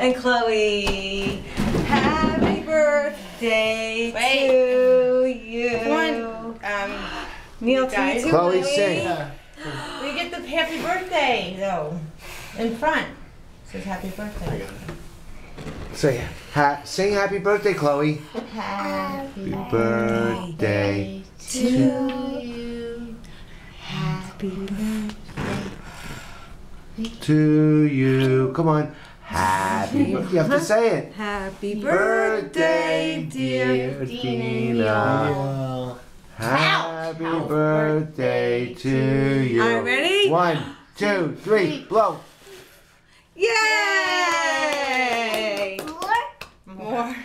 and Chloe. Happy birthday Wait. to you. Come on. Um, Neil, You to guys. you Chloe, Chloe. sing. We get the happy birthday though, in front. It says happy birthday. Say, ha- sing happy birthday, Chloe. Happy Happy birthday. to you. Happy birthday to you. Come on. Happy. Bir- You have to say it. Happy Birthday, dear Dina. Yeah. Happy birthday to you. All right, ready? One, two, three, blow. Yay! More. More.